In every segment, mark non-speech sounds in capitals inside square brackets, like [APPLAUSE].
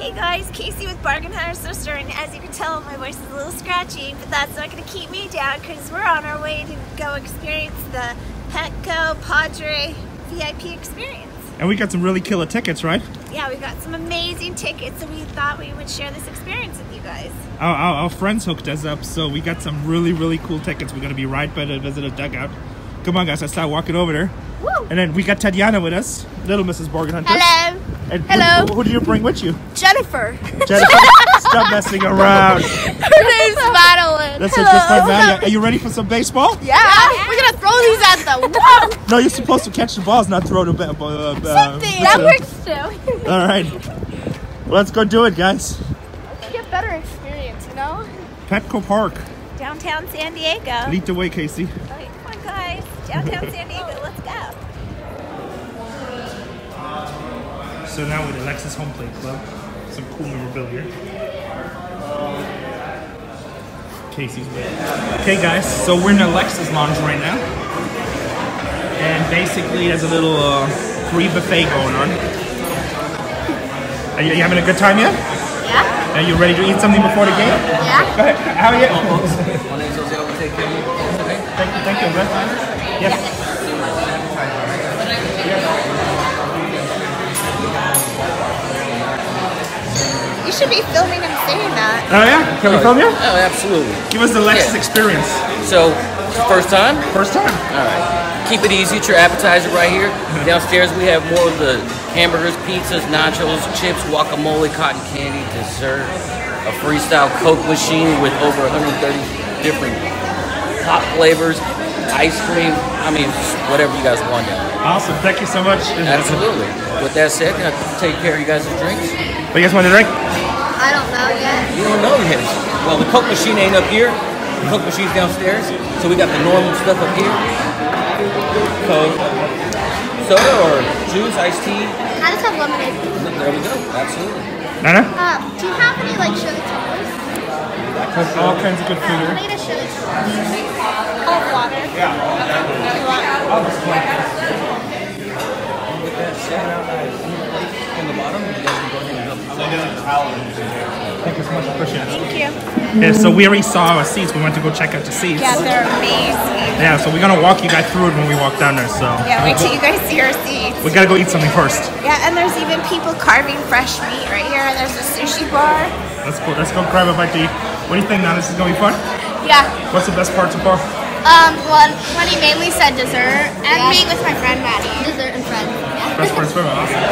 Hey guys, Casey with Bargain Hunters Thrift, and as you can tell, my voice is a little scratchy, but that's not going to keep me down because we're on our way to go experience the Petco Padre VIP experience. And we got some really killer tickets, right? Yeah, we got some amazing tickets, and we thought we would share this experience with you guys. Our, our, our friends hooked us up, so we got some really, really cool tickets. We're going to be right by the visitor dugout. Come on, guys, let's start walking over there. Woo! And then we got Tatiana with us, little Mrs. Bargain Hunter. Hello, And Hello. Who, who do you bring with you? Jennifer. Jennifer, [LAUGHS] stop messing around. Her name's Madeline. This is just like Maddie. Are you ready for some baseball? Yeah, we're gonna throw these at them. Whoa! [LAUGHS] No, you're supposed to catch the balls, not throw the ball. Uh, uh, Something that uh, works too. [LAUGHS] All right, let's go do it, guys. Get better experience, you know. Petco Park. Downtown San Diego. Lead the way, Casey. Okay, come on, guys. Downtown San Diego. Let's go. So now with Alexis Home Plate Club, some cool memorabilia. Casey's with. Okay, guys, so we're in the Alexis Lounge right now, and basically there's a little uh, free buffet going on. Are you, you having a good time yet? Yeah. Are you ready to eat something before the game? Yeah. Go ahead. How are you? My name's Jose. I will take care of you. Thank you, thank you, bro. Yes. [LAUGHS] You should be filming him saying that. Oh yeah? Can we film you? Oh, absolutely. Give us the Alexis Yeah. experience. So, first time? First time. All right. Keep it easy. It's your appetizer right here. Mm-hmm. Downstairs we have more of the hamburgers, pizzas, nachos, chips, guacamole, cotton candy, dessert, a freestyle Coke machine with over 130 different hot flavors, ice cream. I mean, whatever you guys want down there. Awesome. Thank you so much. Absolutely. With that said, can I take care of you guys' drinks? What you guys want to drink? I don't know yet. You don't know yet. Well, the Coke machine ain't up here. The Coke machine's downstairs. So we got the normal stuff up here. Coke, soda or juice, iced tea. I just have lemonade. There we go. Absolutely. Nana? Um, do you have any like chili toppers? Has all kinds of good food here. need a Cold water. Yeah. You want? With that said, on the bottom, you guys can go ahead and help Thank you so much. Thank you. Yeah, so we already saw our seats. We went to go check out the seats. Yeah, they're amazing. Yeah, so we're gonna walk you guys through it when we walk down there. So Yeah, wait till you guys see our seats. we gotta go eat something first. Yeah, and there's even people carving fresh meat right here. And there's a sushi bar. Let's go. Let's go grab a bite to eat. What do you think, Nana? This is gonna be fun. Yeah. What's the best part so far? Um, well, when he mainly said dessert and being with my friend Maddie. Dessert and friends. Yeah. Best part so far. Awesome.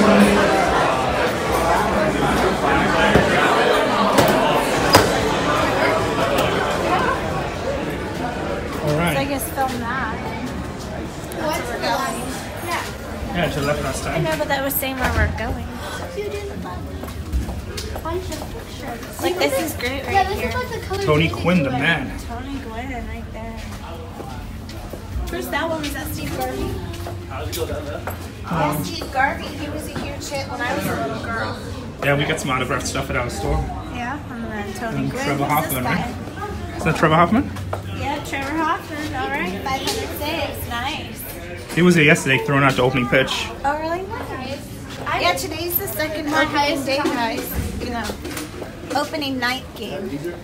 All to left last I know, but that was saying where we're going. You didn't bunch of pictures. Like this is great Yeah, right this here. is like the color. Tony we Quinn, the man. Tony Gwynn right there. Where's that one? Was that Steve Garvey? How's it go down there? Yeah, Steve Garvey. He was a huge hit when I was a little girl. Yeah, we got some autographed stuff at our store. Yeah, and then uh, Tony And Gwynn. Trevor Hoffman, right? Is that Trevor Hoffman? Yeah, Trevor Hoffman. All right, 500 saves. Nice. He was here yesterday throwing out the opening pitch. Oh, really? Nice. Yeah, today's the second marketing day, guys. You know, opening night game.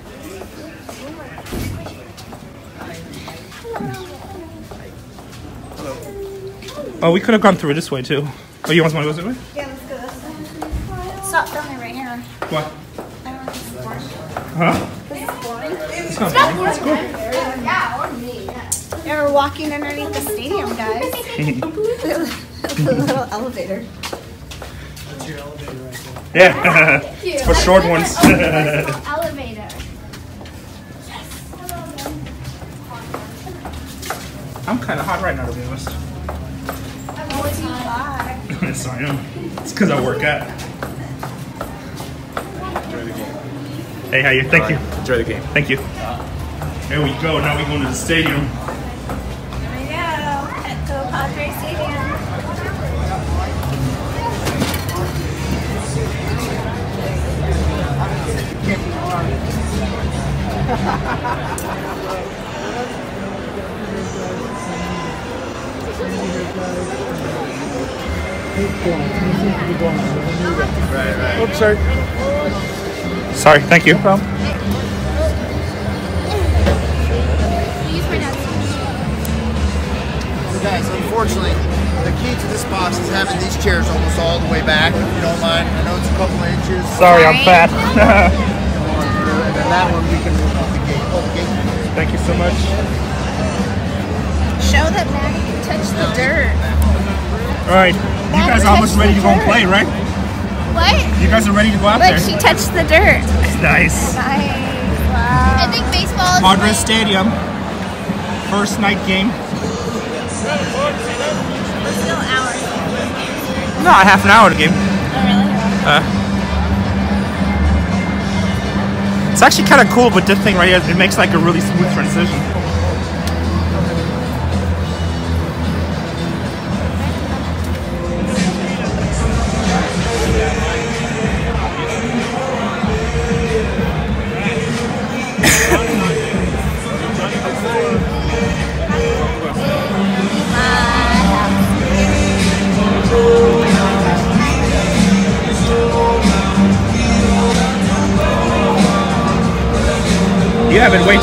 Oh, we could have gone through this way too. Oh, you want to go this way? Yeah, let's go this way. Stop filming right here. What? I don't know this boring. Huh? This is boring. It's not bad. It's good. Yeah, or me. Yeah. Yeah, we're walking underneath the stadium, guys. [LAUGHS] the little elevator. Yeah, it's [LAUGHS] for short ones. Oh, [LAUGHS] elevator. Yes. I'm kind of hot right now, to be honest. Oh, it's hot. yes, I am. It's because I work out. Enjoy the game. Hey, how you? Thank you. Enjoy the game. Thank you. There we go. Now we're going to the stadium. Right, right. Oops, sorry. Sorry, thank you. No problem. So guys, unfortunately, the key to this box is having these chairs almost all the way back, if you don't mind. I know it's a couple inches. Sorry, I'm fat. [LAUGHS] And then that one we can move up the gate. Oh, thank you so much. Show that Maddie can touch the dirt. All right, you guys are almost ready to go and play, right? What? You guys are ready to go out Look, there. she touched the dirt. Nice. Nice. Wow. I think baseball is Padres playing- Stadium. First night game. We're still hours. No, half an hour to game. Oh, really? Uh, it's actually kind of cool, but this thing right here, it makes like a really smooth transition.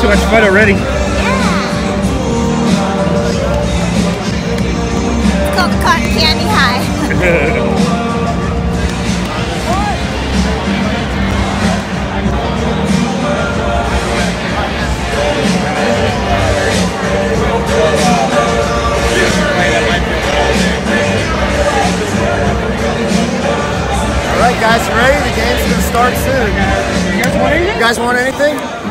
You having way too much fun already. It's called the Cotton Candy High. All right, guys, ready? The game's gonna start soon. you guys want anything? You guys want anything?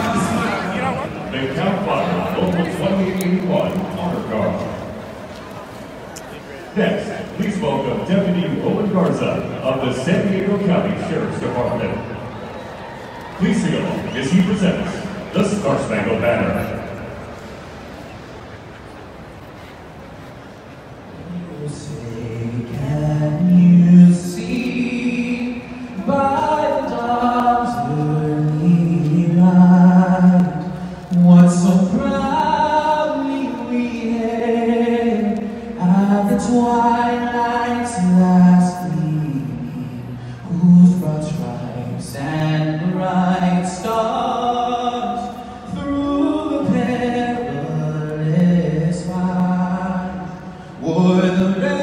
Please welcome Deputy Roland Garza of the San Diego County Sheriff's Department. Please sing along as he presents the Star Spangled Banner. Were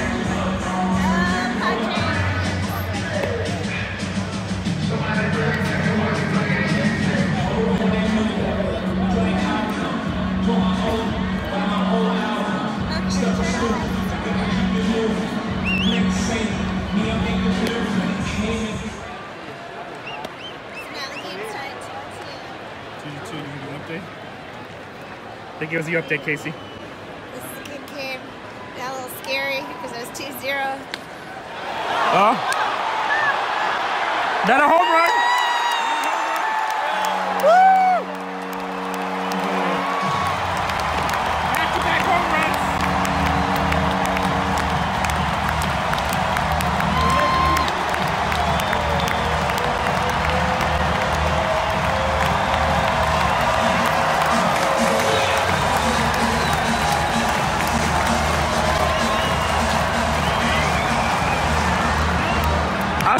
222, you can do an update? I think it was your update, Casey. This kid came, got a little scary because it was 2-0. Oh. Not a home run!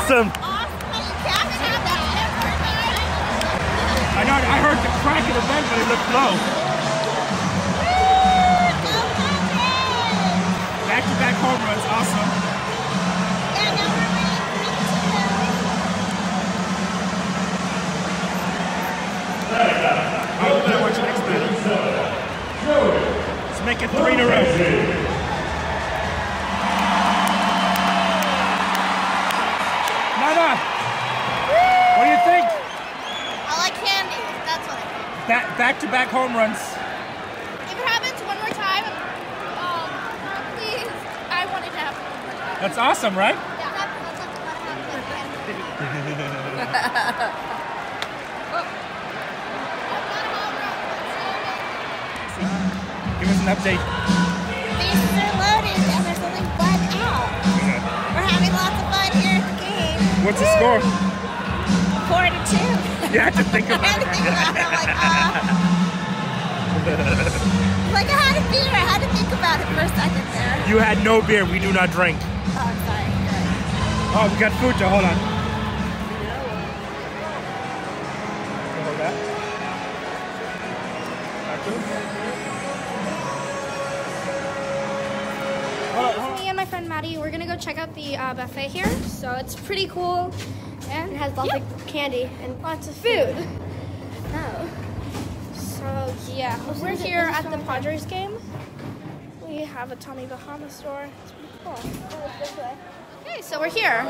Awesome. I know. I heard the crack of the vent, but it looked low. Back-to-back home runs, awesome. Let's make it three in a row. What Back back-to-back home runs. If it happens one more time, um, please, I want it to happen one more time. That's awesome, right? Yeah, that, that's not gonna again. [LAUGHS] Give us an update. Bases are loaded and there's only one out. We're having lots of fun here at the game. What's the score? Four to two. You had to think I about had to it. think about it. I'm like, uh. like I had a beer. I had to think about it for a second there. You had no beer. We do not drink. Oh, I'm sorry. Oh, we got food to hold on. Hold that. Me and my friend Maddie, we're gonna go check out the uh, buffet here. So it's pretty cool, and It has lots of candy and lots of food. oh. So yeah, we're here at the Padres game. We have a Tommy Bahama store. It's pretty cool. Okay, so we're here.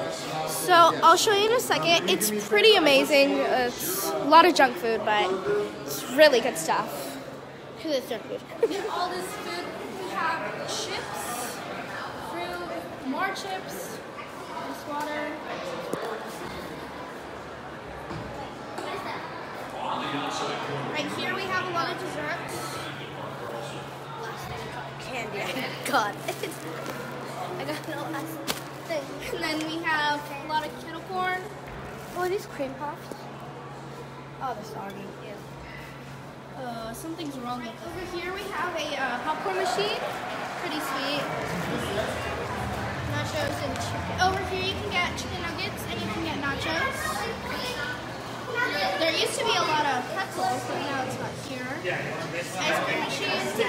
So I'll show you in a second. It's pretty amazing. It's a lot of junk food, but it's really good stuff. Because it's junk food. [LAUGHS] All this food, we have chips, fruit, more chips, this water. Right here we have a lot of desserts. Candy. God. I got no last thing. And then we have a lot of kettle corn. Oh, these cream puffs? Oh, they're soggy. Yeah. Uh, something's wrong with it. Over here we have a uh, popcorn machine. Pretty sweet. Nachos and chicken. Over here you can get chicken nuggets and you can get nachos. There used to be a lot of pretzels, but now it's not here. Ice cream machines.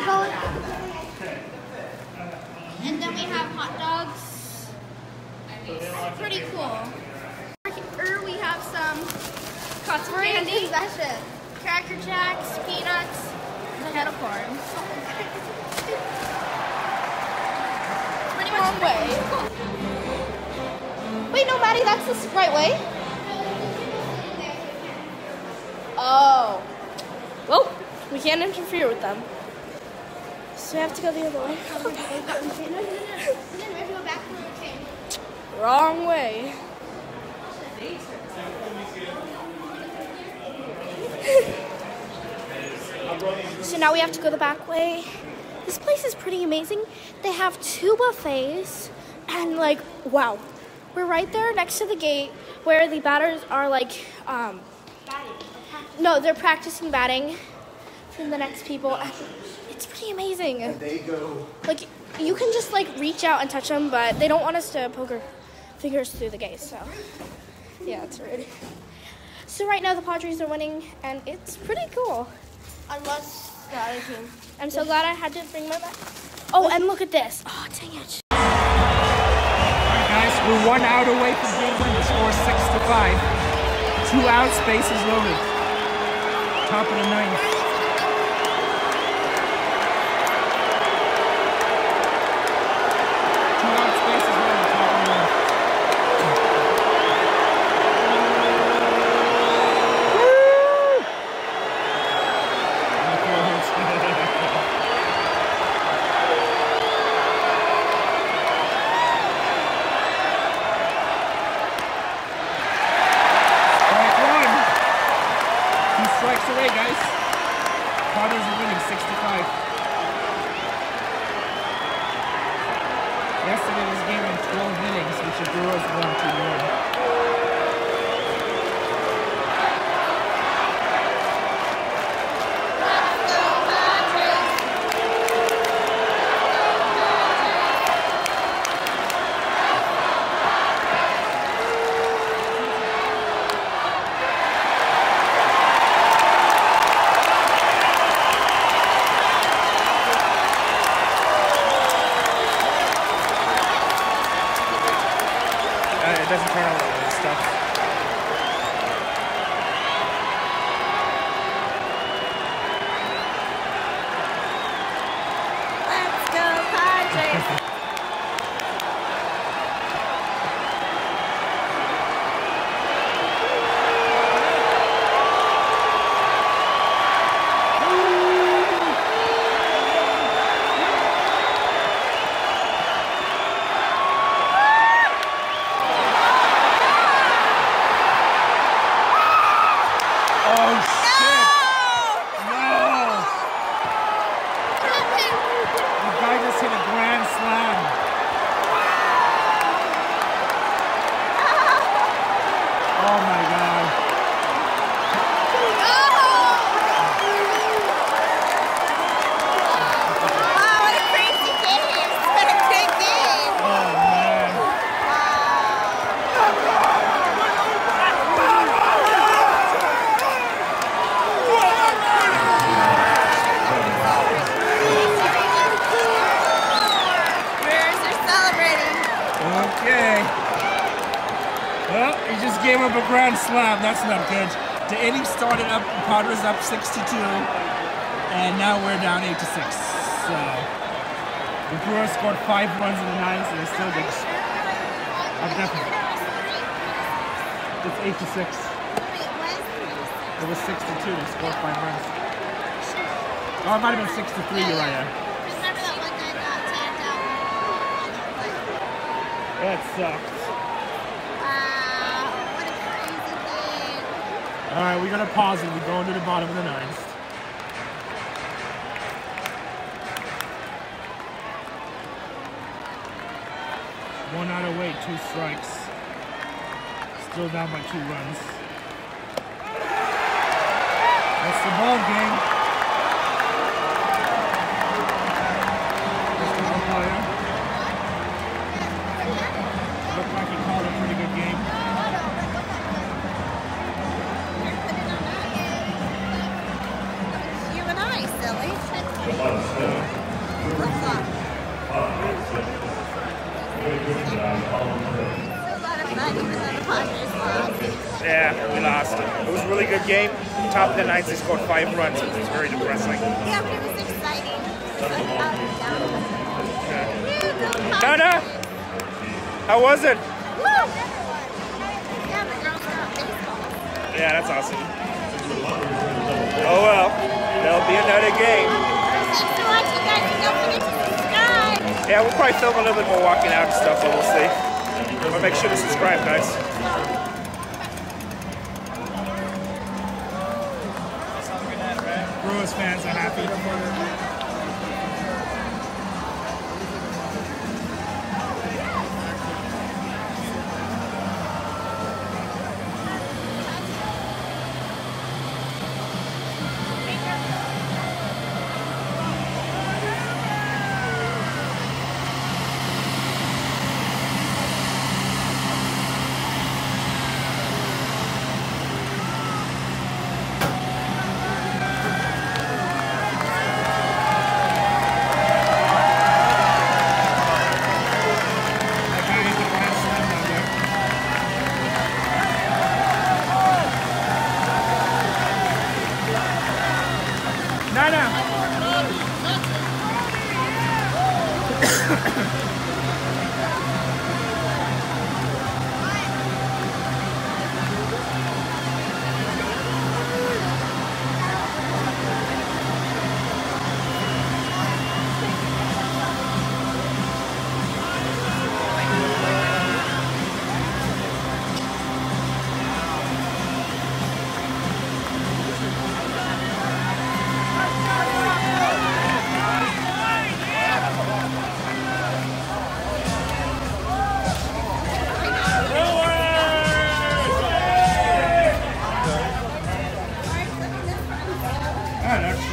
And then we have hot dogs. It's pretty cool. Here we have some cotton candy. Cracker Jacks, peanuts, and kettle corn. Pretty much wrong way. Wait, no, Maddie, that's the right way. Oh. Well, we can't interfere with them. So we have to go the other way. Wrong way. [LAUGHS] so now we have to go the back way. This place is pretty amazing. They have two buffets, and like, wow, we're right there next to the gate where the batters are like, um, no, they're practicing batting from the next people. It's pretty amazing. They go. Like you can just like reach out and touch them, but they don't want us to poke our fingers through the gate. So yeah, it's rude. So right now the Padres are winning, and it's pretty cool. Unless the other team. I'm so glad I had to bring my back. Oh, and look at this. Oh, dang it. Alright guys, we're one out away from game one. The score six to five. Two outs, bases loaded. Top of the ninth. strikes away, guys. Cardinals are winning 65. Yesterday was game in 12 innings, which the Brewers won 2-1. defensive penalty. That's not good. The inning started up, Padres up 62, and now we're down 8 to 6. So the Brewers scored five runs in the ninth, and they still get. I'm definitely. It's 8 to 6. It was 62, they scored five runs. Oh, it might have been 63, you're right, yeah. Remember that one uh, guy got tagged out on the play? That sucked. Wow, what a crazy thing. All right, we're gonna pause it. We're going to the bottom of the ninth. One out of eight, two strikes. Still down by two runs. That's the ball game. Looked like he called a pretty good game. Yeah, we lost. It was a really good game. Top of the ninth, they scored five runs. It was very depressing. Yeah, but it was exciting. Yeah, Nana, how was it? Yeah, that's awesome. Oh well, there'll be another game. Thanks for watching, guys, and Yeah, we'll probably film a little bit more walking out and stuff, but we'll see. But make sure to subscribe, guys. Brewers fans are happy.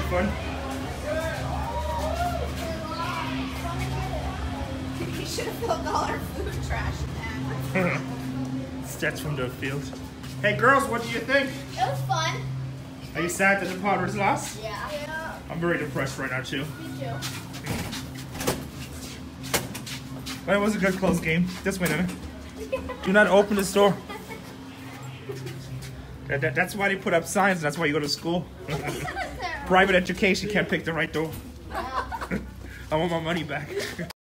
Fun. [LAUGHS] We should have filled all our food trash. [LAUGHS] Stats from the field. Hey girls, what do you think? It was fun. Are you sad that the Padres lost? Yeah. Yeah. I'm very depressed right now too. Me too. But it was a good close game. This way, Nana. Do not open this [LAUGHS] door. That, that- that's why they put up signs. That's why you go to school. Private education can't pick the right door. [LAUGHS] I want my money back. [LAUGHS]